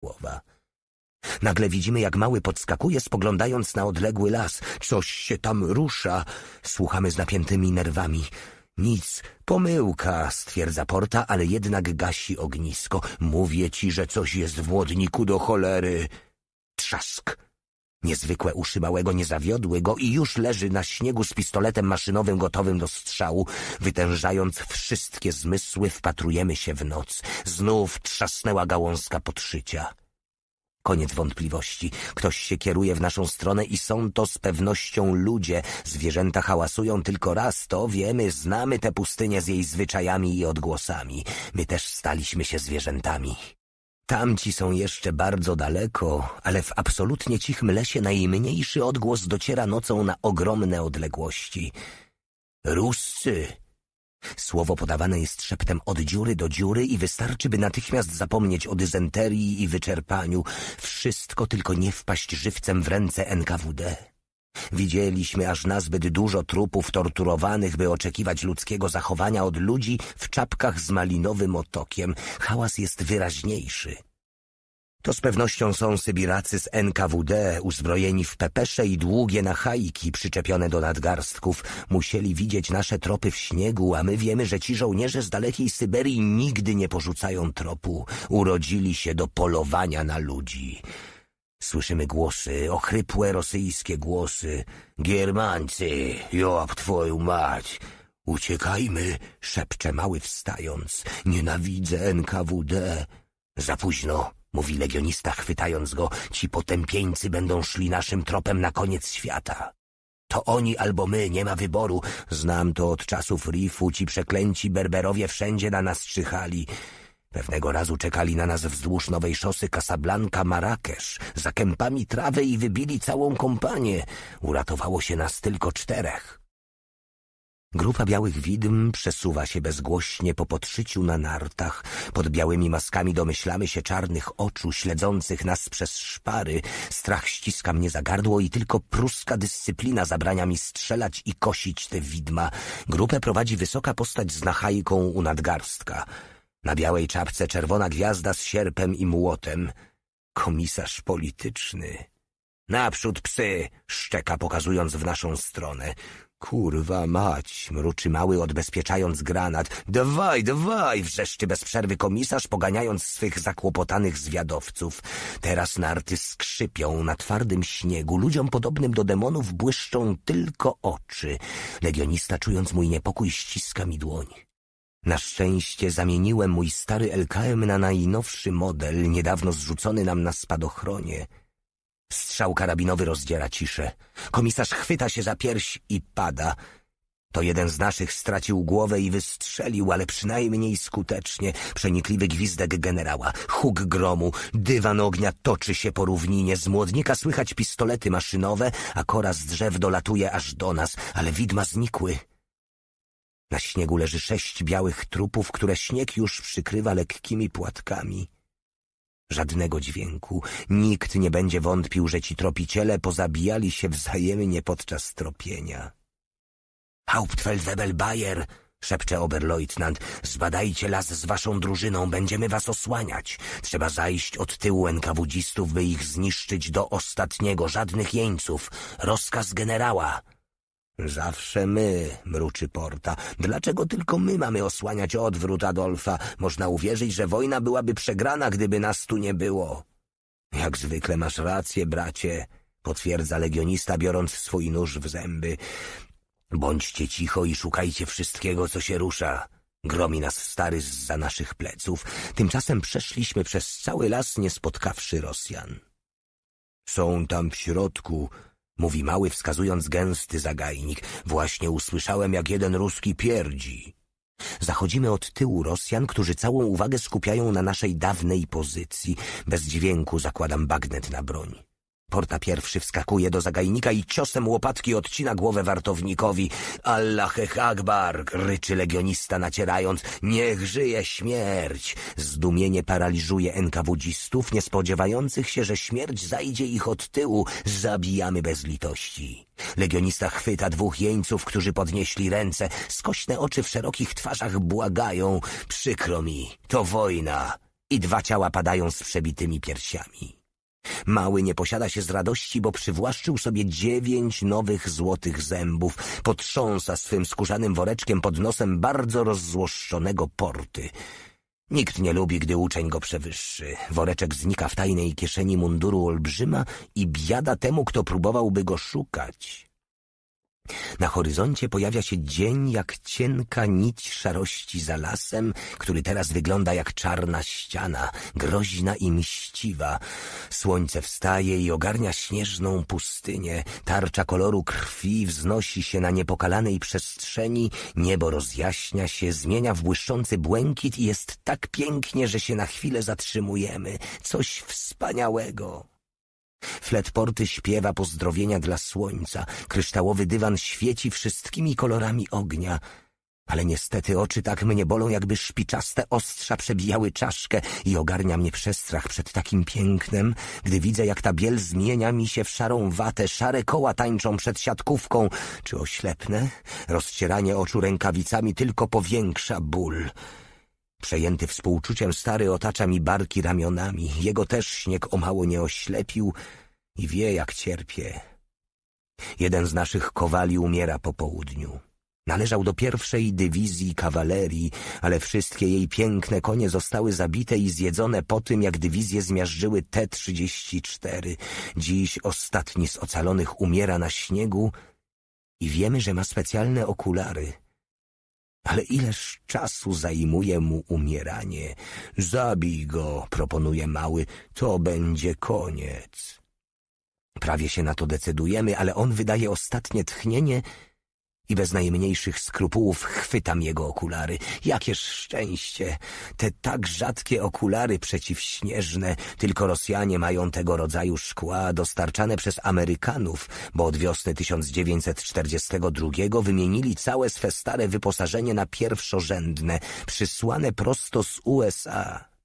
słowa. Nagle widzimy, jak mały podskakuje, spoglądając na odległy las. Coś się tam rusza. Słuchamy z napiętymi nerwami. Nic, pomyłka, stwierdza Porta, ale jednak gasi ognisko. Mówię ci, że coś jest w łodniku do cholery. Trzask. Niezwykłe uszy małego nie zawiodły go i już leży na śniegu z pistoletem maszynowym gotowym do strzału. Wytężając wszystkie zmysły, wpatrujemy się w noc. Znów trzasnęła gałązka podszycia. Koniec wątpliwości. Ktoś się kieruje w naszą stronę i są to z pewnością ludzie. Zwierzęta hałasują tylko raz, to wiemy, znamy tę pustynię z jej zwyczajami i odgłosami. My też staliśmy się zwierzętami. Tamci są jeszcze bardzo daleko, ale w absolutnie cichym lesie najmniejszy odgłos dociera nocą na ogromne odległości. Ruscy! Słowo podawane jest szeptem od dziury do dziury i wystarczy, by natychmiast zapomnieć o dysenterii i wyczerpaniu. Wszystko tylko nie wpaść żywcem w ręce NKWD. Widzieliśmy aż nazbyt dużo trupów torturowanych, by oczekiwać ludzkiego zachowania od ludzi w czapkach z malinowym otokiem. Hałas jest wyraźniejszy. To z pewnością są Sybiracy z NKWD, uzbrojeni w pepesze i długie nachajki przyczepione do nadgarstków. Musieli widzieć nasze tropy w śniegu, a my wiemy, że ci żołnierze z dalekiej Syberii nigdy nie porzucają tropu. Urodzili się do polowania na ludzi. Słyszymy głosy, ochrypłe rosyjskie głosy. Giermańcy, joab twoją mać! Uciekajmy, szepcze mały wstając. Nienawidzę NKWD. Za późno, mówi legionista chwytając go. Ci potępieńcy będą szli naszym tropem na koniec świata. To oni albo my, nie ma wyboru. Znam to od czasów rifu, ci przeklęci berberowie wszędzie na nas czyhali. Pewnego razu czekali na nas wzdłuż nowej szosy Casablanca-Marrakesz, za kępami trawy i wybili całą kompanię. Uratowało się nas tylko czterech. Grupa białych widm przesuwa się bezgłośnie po podszyciu na nartach. Pod białymi maskami domyślamy się czarnych oczu śledzących nas przez szpary. Strach ściska mnie za gardło i tylko pruska dyscyplina zabrania mi strzelać i kosić te widma. Grupę prowadzi wysoka postać z nachajką u nadgarstka. Na białej czapce czerwona gwiazda z sierpem i młotem. Komisarz polityczny. Naprzód psy! szczeka pokazując w naszą stronę. Kurwa mać, mruczy mały odbezpieczając granat. Dawaj, dawaj, wrzeszczy bez przerwy komisarz, poganiając swych zakłopotanych zwiadowców. Teraz narty skrzypią na twardym śniegu. Ludziom podobnym do demonów błyszczą tylko oczy. Legionista, czując mój niepokój, ściska mi dłoń. Na szczęście zamieniłem mój stary LKM na najnowszy model, niedawno zrzucony nam na spadochronie. Strzał karabinowy rozdziera ciszę. Komisarz chwyta się za pierś i pada. To jeden z naszych stracił głowę i wystrzelił, ale przynajmniej skutecznie. Przenikliwy gwizdek generała, huk gromu, dywan ognia toczy się po równinie. Z młodnika słychać pistolety maszynowe, a kora z drzew dolatuje aż do nas, ale widma znikły. Na śniegu leży sześć białych trupów, które śnieg już przykrywa lekkimi płatkami. Żadnego dźwięku. Nikt nie będzie wątpił, że ci tropiciele pozabijali się wzajemnie podczas tropienia. Hauptfeldwebel Bayer, szepcze Oberleutnant, zbadajcie las z waszą drużyną, będziemy was osłaniać. Trzeba zajść od tyłu NKWdzistów, by ich zniszczyć do ostatniego, żadnych jeńców. Rozkaz generała. Zawsze my, mruczy Porta. Dlaczego tylko my mamy osłaniać odwrót Adolfa? Można uwierzyć, że wojna byłaby przegrana, gdyby nas tu nie było. Jak zwykle masz rację, bracie, potwierdza legionista, biorąc swój nóż w zęby. Bądźcie cicho i szukajcie wszystkiego, co się rusza. Gromi nas stary za naszych pleców. Tymczasem przeszliśmy przez cały las, nie spotkawszy Rosjan. Są tam w środku, Mówi mały, wskazując gęsty zagajnik. Właśnie usłyszałem, jak jeden ruski pierdzi. Zachodzimy od tyłu Rosjan, którzy całą uwagę skupiają na naszej dawnej pozycji. Bez dźwięku zakładam bagnet na broń. Porta pierwszy wskakuje do zagajnika i ciosem łopatki odcina głowę wartownikowi. Allahech Akbar! ryczy legionista nacierając. Niech żyje śmierć! Zdumienie paraliżuje NKWdzistów, nie spodziewających się, że śmierć zajdzie ich od tyłu. Zabijamy bez litości. Legionista chwyta dwóch jeńców, którzy podnieśli ręce. Skośne oczy w szerokich twarzach błagają. Przykro mi, to wojna. i dwa ciała padają z przebitymi piersiami. Mały nie posiada się z radości, bo przywłaszczył sobie dziewięć nowych złotych zębów. Potrząsa swym skórzanym woreczkiem pod nosem bardzo rozzłoszczonego porty. Nikt nie lubi, gdy uczeń go przewyższy. Woreczek znika w tajnej kieszeni munduru olbrzyma i biada temu, kto próbowałby go szukać. Na horyzoncie pojawia się dzień jak cienka nić szarości za lasem, który teraz wygląda jak czarna ściana, groźna i mściwa. Słońce wstaje i ogarnia śnieżną pustynię. Tarcza koloru krwi wznosi się na niepokalanej przestrzeni, niebo rozjaśnia się, zmienia w błyszczący błękit i jest tak pięknie, że się na chwilę zatrzymujemy. Coś wspaniałego. Fletporty śpiewa pozdrowienia dla słońca, kryształowy dywan świeci wszystkimi kolorami ognia, ale niestety oczy tak mnie bolą, jakby szpiczaste ostrza przebijały czaszkę i ogarnia mnie przestrach przed takim pięknem, gdy widzę, jak ta biel zmienia mi się w szarą watę, szare koła tańczą przed siatkówką. Czy oślepnę? Rozcieranie oczu rękawicami tylko powiększa ból. Przejęty współczuciem stary otacza mi barki ramionami. Jego też śnieg o mało nie oślepił i wie, jak cierpię. Jeden z naszych kowali umiera po południu. Należał do pierwszej dywizji kawalerii, ale wszystkie jej piękne konie zostały zabite i zjedzone po tym, jak dywizje zmiażdżyły T-34. Dziś ostatni z ocalonych umiera na śniegu i wiemy, że ma specjalne okulary – ale ileż czasu zajmuje mu umieranie? Zabij go, proponuje mały, to będzie koniec. Prawie się na to decydujemy, ale on wydaje ostatnie tchnienie i bez najmniejszych skrupułów chwytam jego okulary. Jakież szczęście! Te tak rzadkie okulary przeciwśnieżne, tylko Rosjanie mają tego rodzaju szkła dostarczane przez Amerykanów, bo od wiosny 1942 wymienili całe swe stare wyposażenie na pierwszorzędne, przysłane prosto z USA.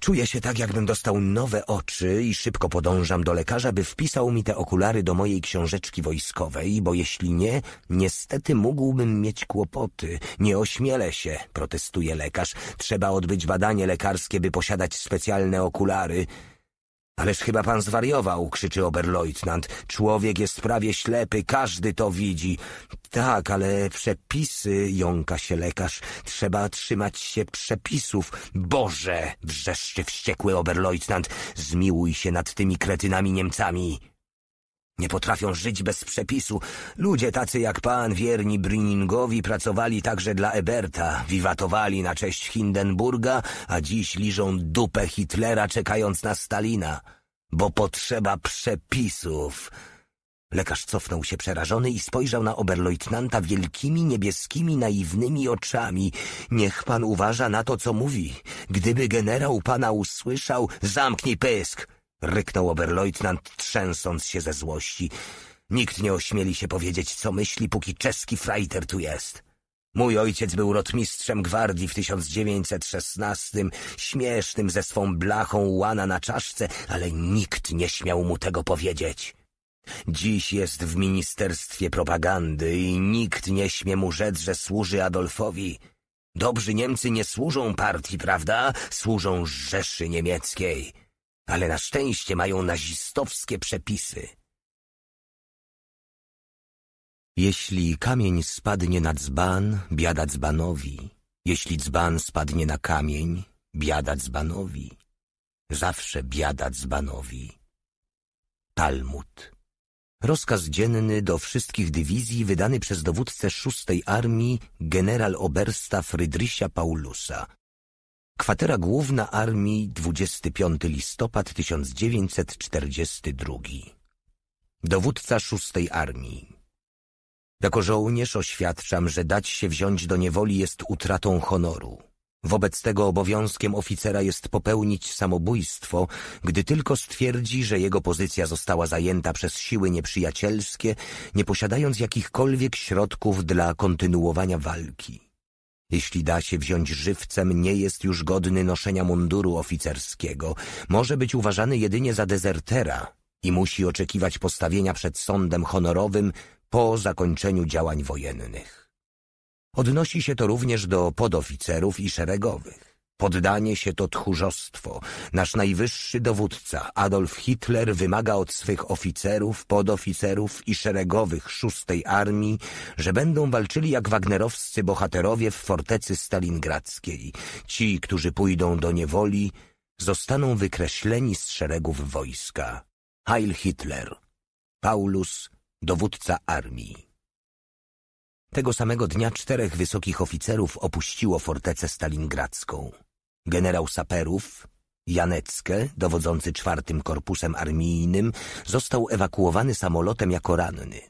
Czuję się tak, jakbym dostał nowe oczy i szybko podążam do lekarza, by wpisał mi te okulary do mojej książeczki wojskowej, bo jeśli nie, niestety mógłbym mieć kłopoty. Nie ośmielę się, protestuje lekarz. Trzeba odbyć badanie lekarskie, by posiadać specjalne okulary. Ależ chyba pan zwariował, krzyczy oberleutnant. Człowiek jest prawie ślepy, każdy to widzi. Tak, ale przepisy, jąka się lekarz. Trzeba trzymać się przepisów. Boże, wrzeszczy wściekły oberleutnant. Zmiłuj się nad tymi kretynami Niemcami. Nie potrafią żyć bez przepisu. Ludzie tacy jak pan, wierni Bryningowi, pracowali także dla Eberta, wiwatowali na cześć Hindenburga, a dziś liżą dupę Hitlera, czekając na Stalina. Bo potrzeba przepisów. Lekarz cofnął się przerażony i spojrzał na oberleutnanta wielkimi, niebieskimi, naiwnymi oczami. Niech pan uważa na to, co mówi. Gdyby generał pana usłyszał, zamknij pysk! Ryknął oberleutnant, trzęsąc się ze złości. Nikt nie ośmieli się powiedzieć, co myśli, póki czeski frajter tu jest. Mój ojciec był rotmistrzem gwardii w 1916, śmiesznym ze swą blachą łana na czaszce, ale nikt nie śmiał mu tego powiedzieć. Dziś jest w Ministerstwie Propagandy i nikt nie śmie mu rzec, że służy Adolfowi. Dobrzy Niemcy nie służą partii, prawda? Służą Rzeszy Niemieckiej ale na szczęście mają nazistowskie przepisy. Jeśli kamień spadnie na dzban, biada dzbanowi. Jeśli dzban spadnie na kamień, biada dzbanowi. Zawsze biada dzbanowi. Talmud. Rozkaz dzienny do wszystkich dywizji wydany przez dowódcę szóstej armii general obersta Frydrysia Paulusa Kwatera Główna Armii 25 listopad 1942 Dowódca szóstej Armii Jako żołnierz oświadczam, że dać się wziąć do niewoli jest utratą honoru. Wobec tego obowiązkiem oficera jest popełnić samobójstwo, gdy tylko stwierdzi, że jego pozycja została zajęta przez siły nieprzyjacielskie, nie posiadając jakichkolwiek środków dla kontynuowania walki. Jeśli da się wziąć żywcem, nie jest już godny noszenia munduru oficerskiego. Może być uważany jedynie za dezertera i musi oczekiwać postawienia przed sądem honorowym po zakończeniu działań wojennych. Odnosi się to również do podoficerów i szeregowych. Poddanie się to tchórzostwo. Nasz najwyższy dowódca, Adolf Hitler, wymaga od swych oficerów, podoficerów i szeregowych szóstej armii, że będą walczyli jak wagnerowscy bohaterowie w fortecy stalingradzkiej. Ci, którzy pójdą do niewoli, zostaną wykreśleni z szeregów wojska. Heil Hitler. Paulus, dowódca armii. Tego samego dnia czterech wysokich oficerów opuściło fortecę stalingradzką. Generał saperów, Janeckę, dowodzący czwartym korpusem armijnym, został ewakuowany samolotem jako ranny.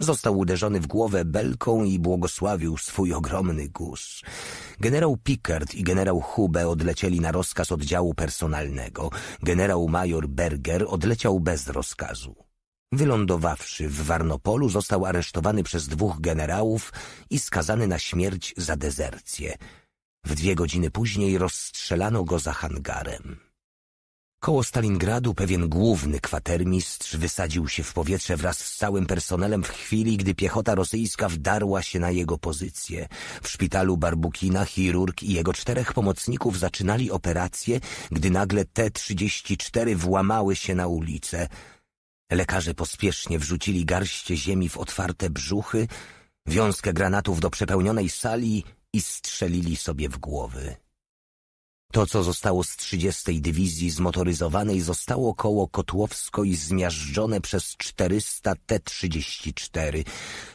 Został uderzony w głowę belką i błogosławił swój ogromny guz. Generał Pickard i generał Hube odlecieli na rozkaz oddziału personalnego. Generał major Berger odleciał bez rozkazu. Wylądowawszy w Warnopolu, został aresztowany przez dwóch generałów i skazany na śmierć za dezercję. W dwie godziny później rozstrzelano go za hangarem. Koło Stalingradu pewien główny kwatermistrz wysadził się w powietrze wraz z całym personelem w chwili, gdy piechota rosyjska wdarła się na jego pozycję. W szpitalu Barbukina chirurg i jego czterech pomocników zaczynali operację, gdy nagle T-34 włamały się na ulicę. Lekarze pospiesznie wrzucili garście ziemi w otwarte brzuchy, wiązkę granatów do przepełnionej sali i strzelili sobie w głowy. To, co zostało z 30. Dywizji zmotoryzowanej, zostało koło Kotłowsko i zmiażdżone przez 400 T-34.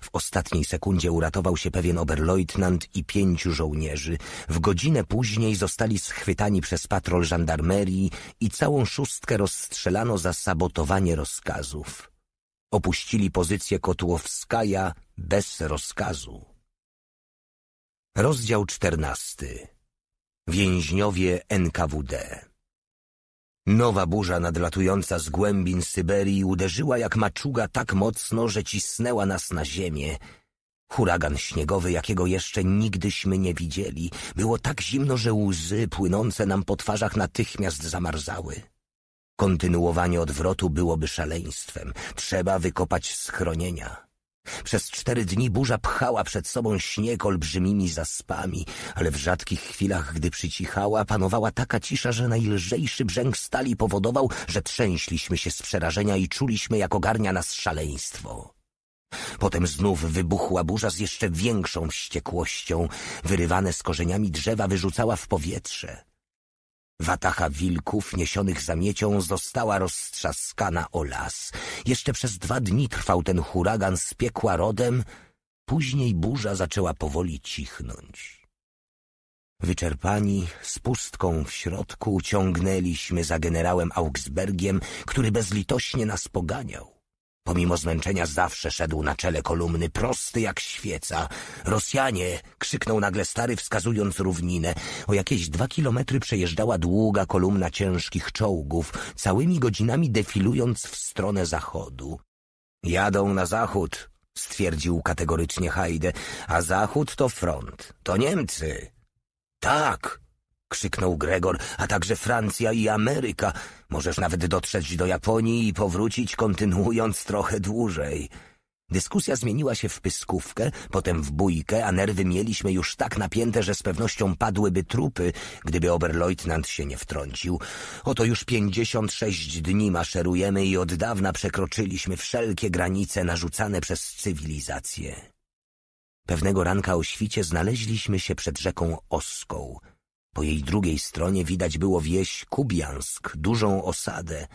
W ostatniej sekundzie uratował się pewien oberleutnant i pięciu żołnierzy. W godzinę później zostali schwytani przez patrol żandarmerii i całą szóstkę rozstrzelano za sabotowanie rozkazów. Opuścili pozycję Kotłowskaja bez rozkazu. Rozdział czternasty Więźniowie NKWD Nowa burza nadlatująca z głębin Syberii uderzyła jak maczuga tak mocno, że cisnęła nas na ziemię. Huragan śniegowy, jakiego jeszcze nigdyśmy nie widzieli. Było tak zimno, że łzy płynące nam po twarzach natychmiast zamarzały. Kontynuowanie odwrotu byłoby szaleństwem. Trzeba wykopać schronienia. Przez cztery dni burza pchała przed sobą śnieg olbrzymimi zaspami, ale w rzadkich chwilach, gdy przycichała, panowała taka cisza, że najlżejszy brzęk stali powodował, że trzęśliśmy się z przerażenia i czuliśmy, jak ogarnia nas szaleństwo. Potem znów wybuchła burza z jeszcze większą wściekłością. Wyrywane z korzeniami drzewa wyrzucała w powietrze. Watacha wilków niesionych zamiecią została roztrzaskana o las. Jeszcze przez dwa dni trwał ten huragan z piekła rodem, później burza zaczęła powoli cichnąć. Wyczerpani, z pustką w środku, ciągnęliśmy za generałem Augsbergiem, który bezlitośnie nas poganiał. Pomimo zmęczenia zawsze szedł na czele kolumny, prosty jak świeca. Rosjanie! krzyknął nagle stary, wskazując równinę. O jakieś dwa kilometry przejeżdżała długa kolumna ciężkich czołgów, całymi godzinami defilując w stronę zachodu. Jadą na zachód, stwierdził kategorycznie Hajde, a zachód to front, to Niemcy. Tak, krzyknął Gregor, a także Francja i Ameryka. Możesz nawet dotrzeć do Japonii i powrócić, kontynuując trochę dłużej. Dyskusja zmieniła się w pyskówkę, potem w bójkę, a nerwy mieliśmy już tak napięte, że z pewnością padłyby trupy, gdyby oberleutnant się nie wtrącił. Oto już pięćdziesiąt sześć dni maszerujemy i od dawna przekroczyliśmy wszelkie granice narzucane przez cywilizację. Pewnego ranka o świcie znaleźliśmy się przed rzeką Oską – po jej drugiej stronie widać było wieś Kubiansk, dużą osadę.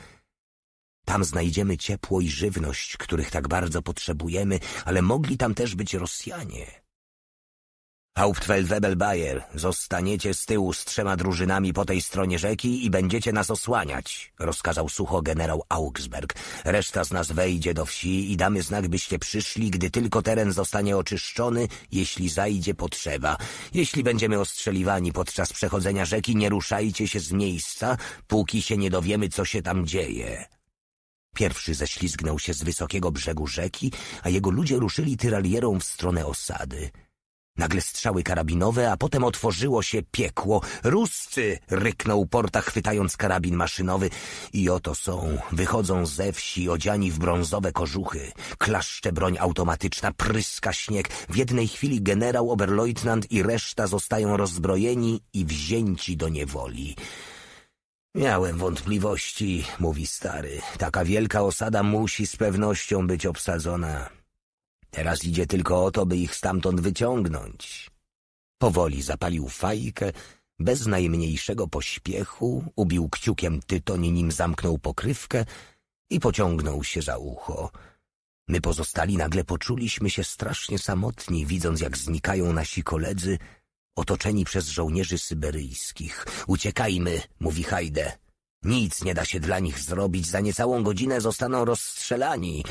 Tam znajdziemy ciepło i żywność, których tak bardzo potrzebujemy, ale mogli tam też być Rosjanie. Hauptfeldwebel-Bayer, zostaniecie z tyłu z trzema drużynami po tej stronie rzeki i będziecie nas osłaniać, rozkazał sucho generał Augsberg. Reszta z nas wejdzie do wsi i damy znak, byście przyszli, gdy tylko teren zostanie oczyszczony, jeśli zajdzie potrzeba. Jeśli będziemy ostrzeliwani podczas przechodzenia rzeki, nie ruszajcie się z miejsca, póki się nie dowiemy, co się tam dzieje. Pierwszy ześlizgnął się z wysokiego brzegu rzeki, a jego ludzie ruszyli tyralierą w stronę osady. Nagle strzały karabinowe, a potem otworzyło się piekło. Ruscy! ryknął Porta, chwytając karabin maszynowy. I oto są. Wychodzą ze wsi, odziani w brązowe kożuchy. Klaszcze broń automatyczna, pryska śnieg. W jednej chwili generał, oberleutnant i reszta zostają rozbrojeni i wzięci do niewoli. Miałem wątpliwości, mówi stary. Taka wielka osada musi z pewnością być obsadzona. Teraz idzie tylko o to, by ich stamtąd wyciągnąć. Powoli zapalił fajkę, bez najmniejszego pośpiechu, ubił kciukiem tytoń, nim zamknął pokrywkę i pociągnął się za ucho. My pozostali nagle poczuliśmy się strasznie samotni, widząc jak znikają nasi koledzy, otoczeni przez żołnierzy syberyjskich. Uciekajmy, mówi Hajde. Nic nie da się dla nich zrobić, za niecałą godzinę zostaną rozstrzelani.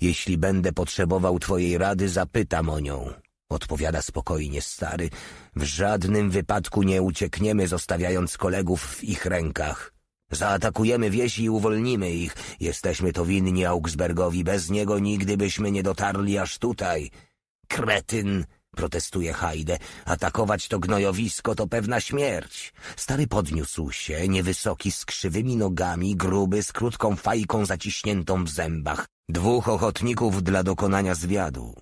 Jeśli będę potrzebował twojej rady, zapytam o nią. Odpowiada spokojnie stary. W żadnym wypadku nie uciekniemy, zostawiając kolegów w ich rękach. Zaatakujemy wieś i uwolnimy ich. Jesteśmy to winni Augsbergowi. Bez niego nigdy byśmy nie dotarli aż tutaj. Kretyn! Protestuje Hajde. Atakować to gnojowisko to pewna śmierć. Stary podniósł się, niewysoki, z krzywymi nogami, gruby, z krótką fajką zaciśniętą w zębach. Dwóch ochotników dla dokonania zwiadu.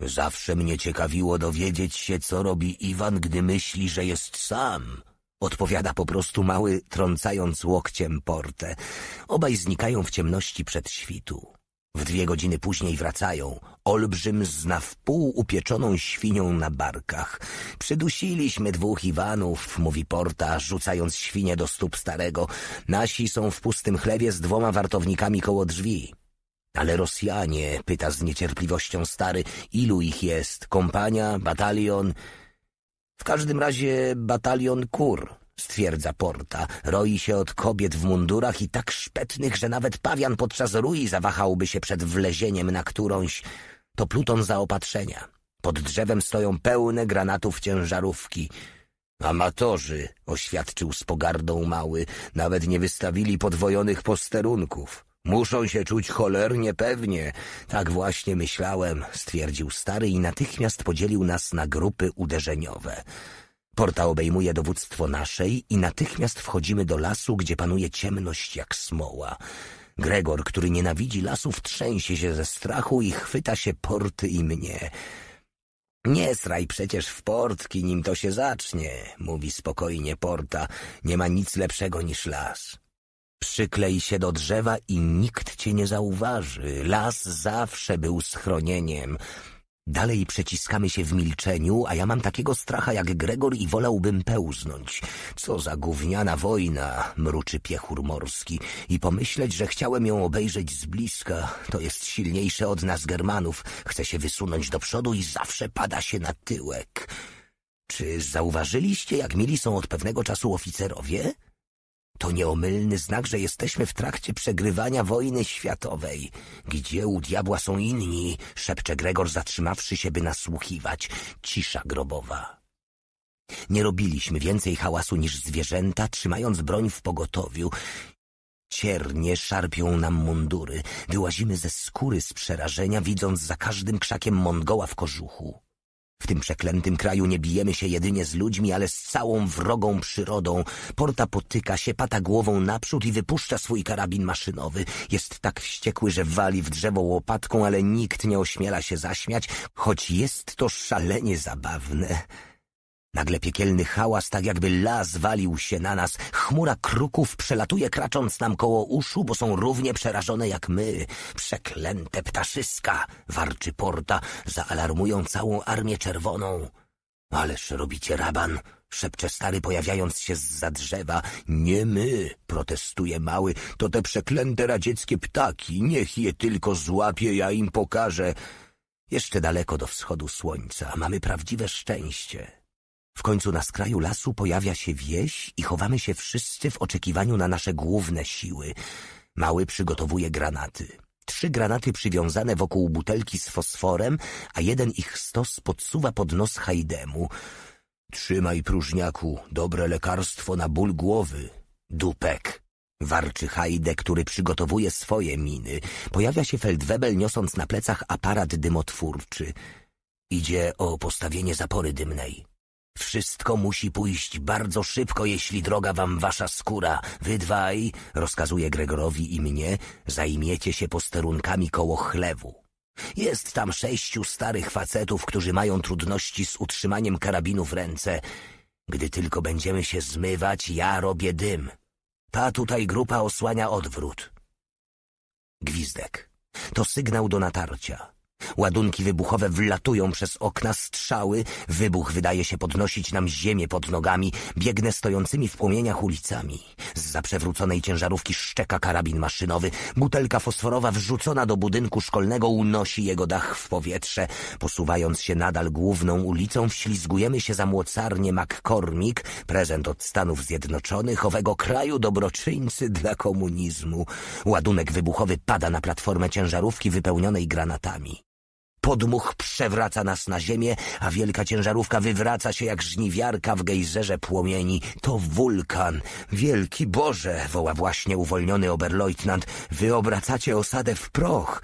Zawsze mnie ciekawiło dowiedzieć się, co robi Iwan, gdy myśli, że jest sam. Odpowiada po prostu mały, trącając łokciem portę. Obaj znikają w ciemności przed świtu. W dwie godziny później wracają, olbrzym z na wpół upieczoną świnią na barkach. Przydusiliśmy dwóch Iwanów, mówi Porta, rzucając świnię do stóp starego. Nasi są w pustym chlewie z dwoma wartownikami koło drzwi. Ale Rosjanie, pyta z niecierpliwością stary, ilu ich jest? Kompania, batalion? W każdym razie batalion kur, stwierdza Porta. Roi się od kobiet w mundurach i tak szpetnych, że nawet pawian podczas rui zawahałby się przed wlezieniem na którąś. To pluton zaopatrzenia. Pod drzewem stoją pełne granatów ciężarówki. Amatorzy, oświadczył z pogardą mały, nawet nie wystawili podwojonych posterunków. Muszą się czuć cholernie pewnie. Tak właśnie myślałem, stwierdził stary i natychmiast podzielił nas na grupy uderzeniowe. Porta obejmuje dowództwo naszej i natychmiast wchodzimy do lasu, gdzie panuje ciemność jak smoła. Gregor, który nienawidzi lasów, trzęsie się ze strachu i chwyta się porty i mnie. Nie sraj przecież w portki, nim to się zacznie, mówi spokojnie Porta. Nie ma nic lepszego niż las. Przyklej się do drzewa i nikt cię nie zauważy. Las zawsze był schronieniem. Dalej przeciskamy się w milczeniu, a ja mam takiego stracha jak Gregor i wolałbym pełznąć. Co za gówniana wojna, mruczy piechur morski. I pomyśleć, że chciałem ją obejrzeć z bliska. To jest silniejsze od nas Germanów. Chce się wysunąć do przodu i zawsze pada się na tyłek. Czy zauważyliście, jak mili są od pewnego czasu oficerowie? To nieomylny znak, że jesteśmy w trakcie przegrywania wojny światowej. Gdzie u diabła są inni? Szepcze Gregor, zatrzymawszy się, by nasłuchiwać. Cisza grobowa. Nie robiliśmy więcej hałasu niż zwierzęta, trzymając broń w pogotowiu. Ciernie szarpią nam mundury. Wyłazimy ze skóry z przerażenia, widząc za każdym krzakiem Mongoła w kożuchu. W tym przeklętym kraju nie bijemy się jedynie z ludźmi, ale z całą wrogą przyrodą. Porta potyka się, pata głową naprzód i wypuszcza swój karabin maszynowy. Jest tak wściekły, że wali w drzewo łopatką, ale nikt nie ośmiela się zaśmiać, choć jest to szalenie zabawne. Nagle piekielny hałas, tak jakby las walił się na nas. Chmura kruków przelatuje, kracząc nam koło uszu, bo są równie przerażone jak my. Przeklęte ptaszyska, warczy Porta, zaalarmują całą armię czerwoną. Ależ robicie raban, szepcze stary, pojawiając się z drzewa. Nie my, protestuje mały, to te przeklęte radzieckie ptaki. Niech je tylko złapie, ja im pokażę. Jeszcze daleko do wschodu słońca. Mamy prawdziwe szczęście. W końcu na skraju lasu pojawia się wieś i chowamy się wszyscy w oczekiwaniu na nasze główne siły. Mały przygotowuje granaty. Trzy granaty przywiązane wokół butelki z fosforem, a jeden ich stos podsuwa pod nos Hajdemu. Trzymaj, próżniaku, dobre lekarstwo na ból głowy. Dupek. Warczy Hajde, który przygotowuje swoje miny. Pojawia się Feldwebel, niosąc na plecach aparat dymotwórczy. Idzie o postawienie zapory dymnej. Wszystko musi pójść bardzo szybko, jeśli droga wam wasza skóra. Wy dwaj, rozkazuje Gregorowi i mnie, zajmiecie się posterunkami koło chlewu. Jest tam sześciu starych facetów, którzy mają trudności z utrzymaniem karabinu w ręce. Gdy tylko będziemy się zmywać, ja robię dym. Ta tutaj grupa osłania odwrót. Gwizdek. To sygnał do natarcia. Ładunki wybuchowe wlatują przez okna, strzały, wybuch wydaje się podnosić nam ziemię pod nogami, biegnę stojącymi w płomieniach ulicami. Z przewróconej ciężarówki szczeka karabin maszynowy, butelka fosforowa wrzucona do budynku szkolnego unosi jego dach w powietrze. Posuwając się nadal główną ulicą, wślizgujemy się za młocarnię McCormick, prezent od Stanów Zjednoczonych, owego kraju dobroczyńcy dla komunizmu. Ładunek wybuchowy pada na platformę ciężarówki wypełnionej granatami. Podmuch przewraca nas na ziemię, a wielka ciężarówka wywraca się jak żniwiarka w gejzerze płomieni. To wulkan. Wielki Boże, woła właśnie uwolniony oberleutnant. Wy obracacie osadę w proch.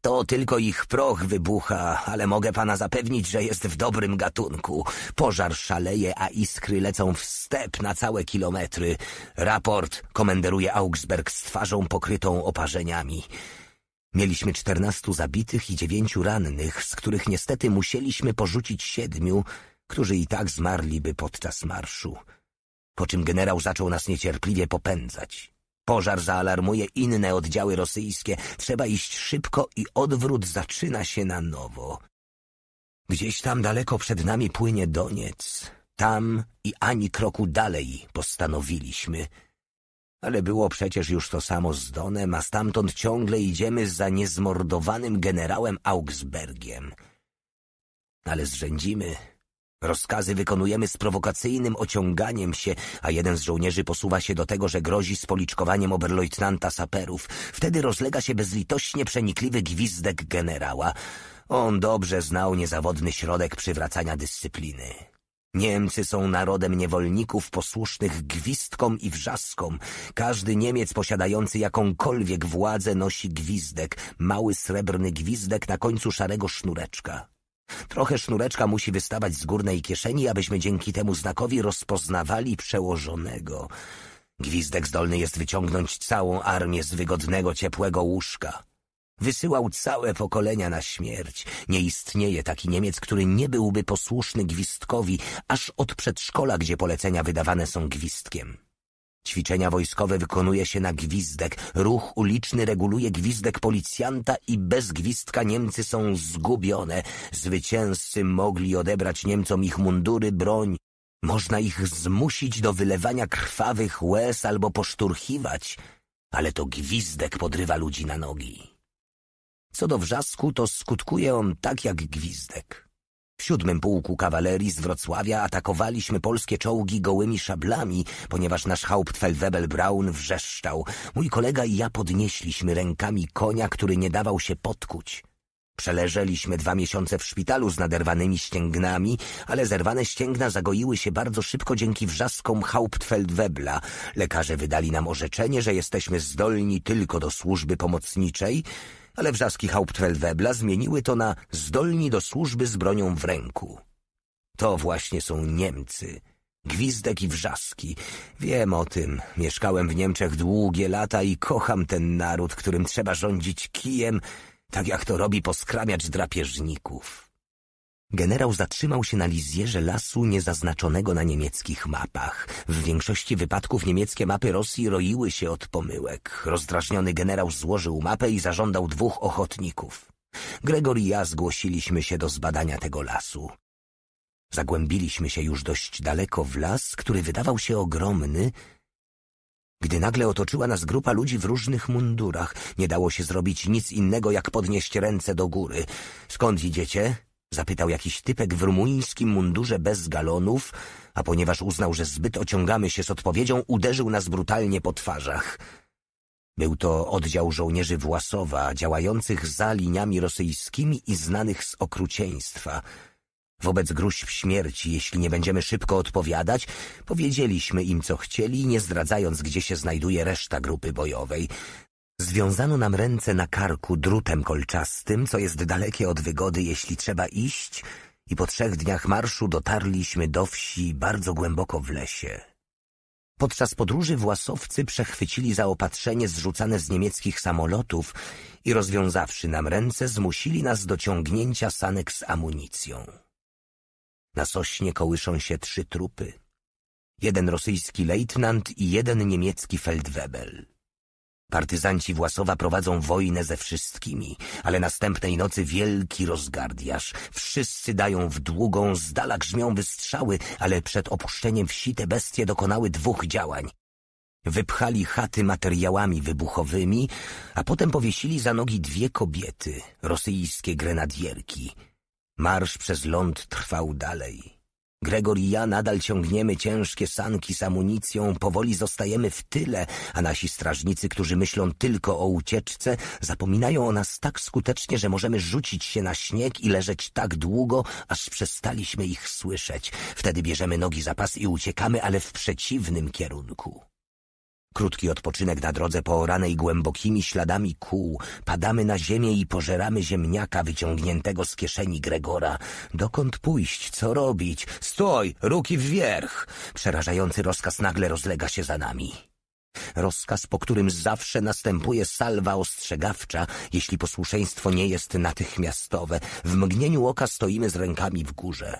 To tylko ich proch wybucha, ale mogę pana zapewnić, że jest w dobrym gatunku. Pożar szaleje, a iskry lecą w step na całe kilometry. Raport komenderuje Augsberg z twarzą pokrytą oparzeniami. Mieliśmy czternastu zabitych i dziewięciu rannych, z których niestety musieliśmy porzucić siedmiu, którzy i tak zmarliby podczas marszu. Po czym generał zaczął nas niecierpliwie popędzać. Pożar zaalarmuje inne oddziały rosyjskie. Trzeba iść szybko i odwrót zaczyna się na nowo. Gdzieś tam daleko przed nami płynie Doniec. Tam i ani kroku dalej postanowiliśmy – ale było przecież już to samo z Donem, a stamtąd ciągle idziemy za niezmordowanym generałem Augsbergiem. Ale zrzędzimy. Rozkazy wykonujemy z prowokacyjnym ociąganiem się, a jeden z żołnierzy posuwa się do tego, że grozi spoliczkowaniem oberleutnanta saperów. Wtedy rozlega się bezlitośnie przenikliwy gwizdek generała. On dobrze znał niezawodny środek przywracania dyscypliny. Niemcy są narodem niewolników posłusznych gwizdkom i wrzaskom. Każdy Niemiec posiadający jakąkolwiek władzę nosi gwizdek, mały srebrny gwizdek na końcu szarego sznureczka. Trochę sznureczka musi wystawać z górnej kieszeni, abyśmy dzięki temu znakowi rozpoznawali przełożonego. Gwizdek zdolny jest wyciągnąć całą armię z wygodnego, ciepłego łóżka. Wysyłał całe pokolenia na śmierć. Nie istnieje taki Niemiec, który nie byłby posłuszny gwizdkowi, aż od przedszkola, gdzie polecenia wydawane są gwizdkiem. Ćwiczenia wojskowe wykonuje się na gwizdek, ruch uliczny reguluje gwizdek policjanta i bez gwizdka Niemcy są zgubione. Zwycięzcy mogli odebrać Niemcom ich mundury, broń. Można ich zmusić do wylewania krwawych łez albo poszturchiwać, ale to gwizdek podrywa ludzi na nogi. Co do wrzasku, to skutkuje on tak jak gwizdek. W siódmym pułku kawalerii z Wrocławia atakowaliśmy polskie czołgi gołymi szablami, ponieważ nasz Hauptfeldwebel Braun wrzeszczał. Mój kolega i ja podnieśliśmy rękami konia, który nie dawał się podkuć. Przeleżeliśmy dwa miesiące w szpitalu z naderwanymi ścięgnami, ale zerwane ścięgna zagoiły się bardzo szybko dzięki wrzaskom Hauptfeldwebla. Lekarze wydali nam orzeczenie, że jesteśmy zdolni tylko do służby pomocniczej, ale wrzaski Hauptfeldwebla zmieniły to na zdolni do służby z bronią w ręku. To właśnie są Niemcy. Gwizdek i wrzaski. Wiem o tym. Mieszkałem w Niemczech długie lata i kocham ten naród, którym trzeba rządzić kijem, tak jak to robi poskramiacz drapieżników. Generał zatrzymał się na lizjerze lasu niezaznaczonego na niemieckich mapach. W większości wypadków niemieckie mapy Rosji roiły się od pomyłek. Rozdrażniony generał złożył mapę i zażądał dwóch ochotników. Gregor i ja zgłosiliśmy się do zbadania tego lasu. Zagłębiliśmy się już dość daleko w las, który wydawał się ogromny, gdy nagle otoczyła nas grupa ludzi w różnych mundurach. Nie dało się zrobić nic innego, jak podnieść ręce do góry. Skąd idziecie? Zapytał jakiś typek w rumuńskim mundurze bez galonów, a ponieważ uznał, że zbyt ociągamy się z odpowiedzią, uderzył nas brutalnie po twarzach. Był to oddział żołnierzy Własowa, działających za liniami rosyjskimi i znanych z okrucieństwa. Wobec gruźb śmierci, jeśli nie będziemy szybko odpowiadać, powiedzieliśmy im, co chcieli, nie zdradzając, gdzie się znajduje reszta grupy bojowej. Związano nam ręce na karku drutem kolczastym, co jest dalekie od wygody, jeśli trzeba iść, i po trzech dniach marszu dotarliśmy do wsi bardzo głęboko w lesie. Podczas podróży własowcy przechwycili zaopatrzenie zrzucane z niemieckich samolotów i rozwiązawszy nam ręce, zmusili nas do ciągnięcia sanek z amunicją. Na sośnie kołyszą się trzy trupy. Jeden rosyjski lejtnant i jeden niemiecki feldwebel. Partyzanci Własowa prowadzą wojnę ze wszystkimi, ale następnej nocy wielki rozgardiaż. Wszyscy dają w długą, z dala grzmią wystrzały, ale przed opuszczeniem wsi te bestie dokonały dwóch działań. Wypchali chaty materiałami wybuchowymi, a potem powiesili za nogi dwie kobiety, rosyjskie grenadierki. Marsz przez ląd trwał dalej. Gregor i ja nadal ciągniemy ciężkie sanki z amunicją, powoli zostajemy w tyle, a nasi strażnicy, którzy myślą tylko o ucieczce, zapominają o nas tak skutecznie, że możemy rzucić się na śnieg i leżeć tak długo, aż przestaliśmy ich słyszeć. Wtedy bierzemy nogi za pas i uciekamy, ale w przeciwnym kierunku. Krótki odpoczynek na drodze pooranej głębokimi śladami kół. Padamy na ziemię i pożeramy ziemniaka wyciągniętego z kieszeni Gregora. Dokąd pójść? Co robić? Stój! Ruki wwierch! Przerażający rozkaz nagle rozlega się za nami. Rozkaz, po którym zawsze następuje salwa ostrzegawcza, jeśli posłuszeństwo nie jest natychmiastowe. W mgnieniu oka stoimy z rękami w górze.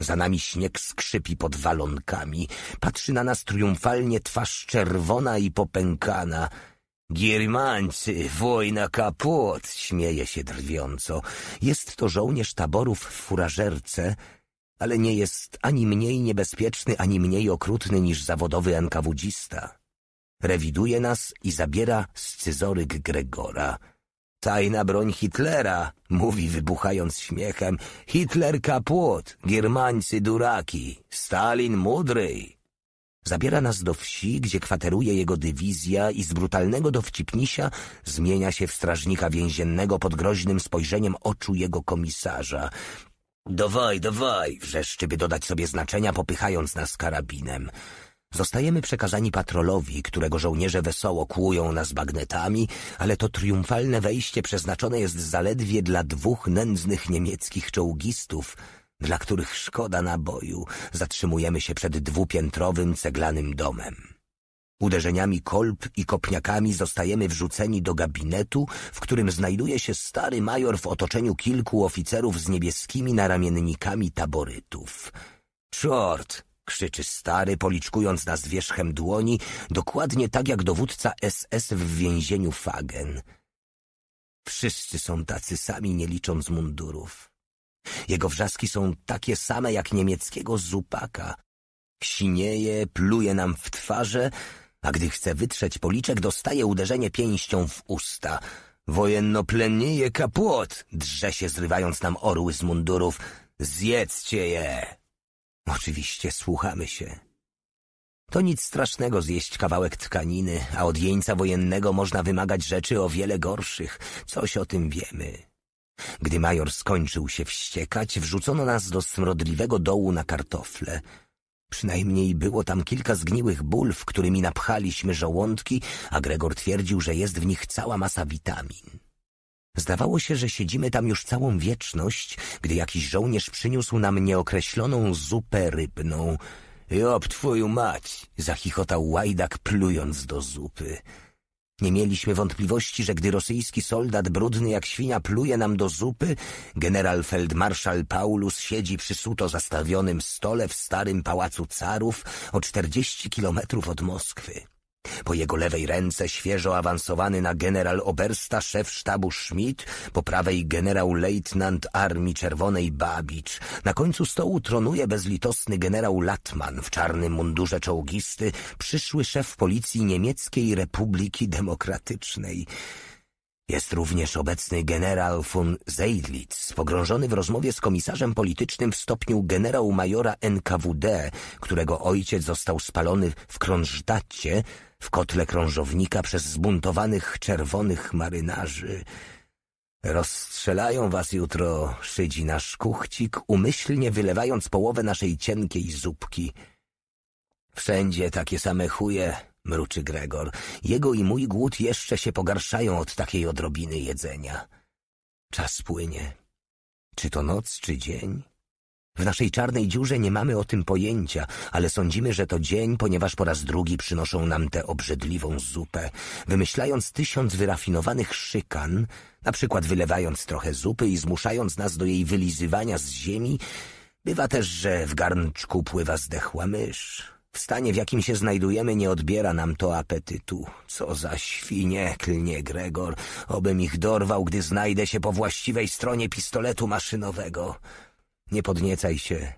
Za nami śnieg skrzypi pod walonkami. Patrzy na nas triumfalnie twarz czerwona i popękana. Giermańcy, wojna kaput, śmieje się drwiąco. Jest to żołnierz taborów w furażerce, ale nie jest ani mniej niebezpieczny, ani mniej okrutny niż zawodowy NKWdzista. Rewiduje nas i zabiera scyzoryk Gregora. Tajna broń Hitlera, mówi wybuchając śmiechem. Hitler kaput, Giermańcy duraki, Stalin mudry. Zabiera nas do wsi, gdzie kwateruje jego dywizja i z brutalnego dowcipnisia zmienia się w strażnika więziennego pod groźnym spojrzeniem oczu jego komisarza. Dawaj, dawaj, wrzeszczy, by dodać sobie znaczenia, popychając nas karabinem. Zostajemy przekazani patrolowi, którego żołnierze wesoło kłują nas bagnetami, ale to triumfalne wejście przeznaczone jest zaledwie dla dwóch nędznych niemieckich czołgistów, dla których szkoda naboju. Zatrzymujemy się przed dwupiętrowym ceglanym domem. Uderzeniami kolb i kopniakami zostajemy wrzuceni do gabinetu, w którym znajduje się stary major w otoczeniu kilku oficerów z niebieskimi naramiennikami taborytów. Czort! Krzyczy stary, policzkując nas wierzchem dłoni, dokładnie tak jak dowódca SS w więzieniu Fagen. Wszyscy są tacy sami, nie licząc mundurów. Jego wrzaski są takie same jak niemieckiego zupaka. Sinieje, pluje nam w twarze, a gdy chce wytrzeć policzek, dostaje uderzenie pięścią w usta. Wojennoplenienie kapłot! Drze się, zrywając nam orły z mundurów. Zjedzcie je! Oczywiście słuchamy się. To nic strasznego zjeść kawałek tkaniny, a od jeńca wojennego można wymagać rzeczy o wiele gorszych. Coś o tym wiemy. Gdy major skończył się wściekać, wrzucono nas do smrodliwego dołu na kartofle. Przynajmniej było tam kilka zgniłych bulw, którymi napchaliśmy żołądki, a Gregor twierdził, że jest w nich cała masa witamin. Zdawało się, że siedzimy tam już całą wieczność, gdy jakiś żołnierz przyniósł nam nieokreśloną zupę rybną. Job, twoją mać! zachichotał łajdak, plując do zupy. Nie mieliśmy wątpliwości, że gdy rosyjski soldat brudny jak świnia pluje nam do zupy, general feldmarszal Paulus siedzi przy suto zastawionym stole w starym pałacu carów o czterdzieści kilometrów od Moskwy. Po jego lewej ręce świeżo awansowany na general obersta szef sztabu Schmidt, po prawej generał lejtnant Armii Czerwonej Babicz. Na końcu stołu tronuje bezlitosny generał Latman w czarnym mundurze czołgisty, przyszły szef policji Niemieckiej Republiki Demokratycznej. Jest również obecny generał von Seydlitz, pogrążony w rozmowie z komisarzem politycznym w stopniu generał majora NKWD, którego ojciec został spalony w Kronsztacie, w kotle krążownika przez zbuntowanych czerwonych marynarzy. Rozstrzelają was jutro, szydzi nasz kuchcik, umyślnie wylewając połowę naszej cienkiej zupki. Wszędzie takie same chuje, mruczy Gregor. Jego i mój głód jeszcze się pogarszają od takiej odrobiny jedzenia. Czas płynie. Czy to noc, czy dzień? W naszej czarnej dziurze nie mamy o tym pojęcia, ale sądzimy, że to dzień, ponieważ po raz drugi przynoszą nam tę obrzydliwą zupę, wymyślając tysiąc wyrafinowanych szykan, na przykład wylewając trochę zupy i zmuszając nas do jej wylizywania z ziemi. Bywa też, że w garnczku pływa zdechła mysz. W stanie, w jakim się znajdujemy, nie odbiera nam to apetytu. Co za świnie, klnie Gregor, obym ich dorwał, gdy znajdę się po właściwej stronie pistoletu maszynowego. Nie podniecaj się.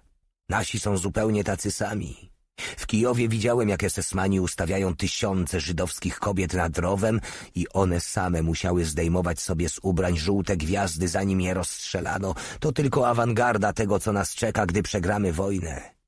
Nasi są zupełnie tacy sami. W Kijowie widziałem, jak esesmani ustawiają tysiące żydowskich kobiet nad rowem i one same musiały zdejmować sobie z ubrań żółte gwiazdy, zanim je rozstrzelano. To tylko awangarda tego, co nas czeka, gdy przegramy wojnę.